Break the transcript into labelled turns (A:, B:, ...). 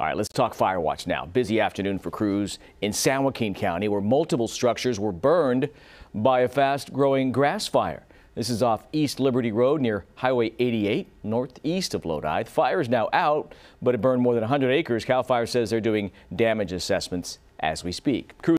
A: All right, let's talk fire watch now. Busy afternoon for crews in San Joaquin County where multiple structures were burned by a fast growing grass fire. This is off East Liberty Road near Highway 88, northeast of Lodi. The fire is now out, but it burned more than 100 acres. CAL FIRE says they're doing damage assessments as we speak. Crews